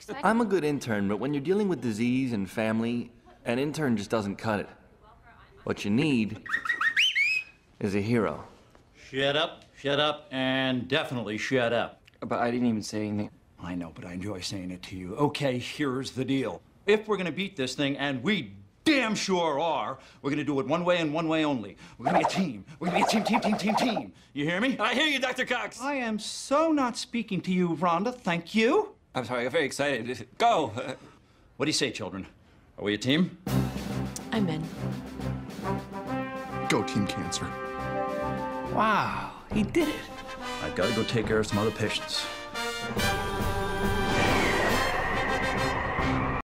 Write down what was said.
excited. I'm a good intern, but when you're dealing with disease and family, an intern just doesn't cut it. What you need is a hero. Shut up, shut up, and definitely shut up. But I didn't even say anything. I know, but I enjoy saying it to you. Okay, here's the deal. If we're gonna beat this thing, and we damn sure are, we're gonna do it one way and one way only. We're gonna be a team. We're gonna be a team, team, team, team, team. You hear me? I hear you, Dr. Cox. I am so not speaking to you, Rhonda. Thank you. I'm sorry, I'm very excited. Go. What do you say, children? Are we a team? I'm in. Go Team Cancer. Wow, he did it. I've got to go take care of some other patients.